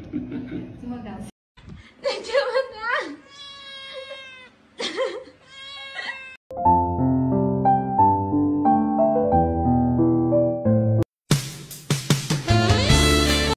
这么搞笑。